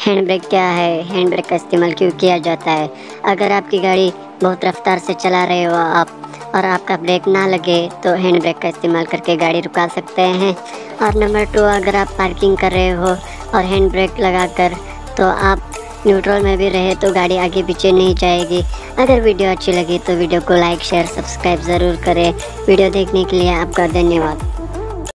Hand brake क्या है? Hand brake का इस्तेमाल क्यों किया जाता है? अगर आपकी गाड़ी बहुत रफ्तार से चला रहे हो आप और आपका ब्रेक ना लगे तो हैंड ब्रेक का इस्तेमाल करके गाड़ी रुका सकते हैं। और नंबर टू, अगर आप पार्किंग कर रहे हो और हैंड ब्रेक लगाकर तो आप न्यूट्रल में भी रहे तो गाड़ी आगे पीछे नहीं जाएगी। अगर वीडियो अच्छी लगी तो वीडियो को लाइक, शेयर, सब्सक्राइब ज़रूर करें। वीडियो देखने के लिए आपका धन्यवाद।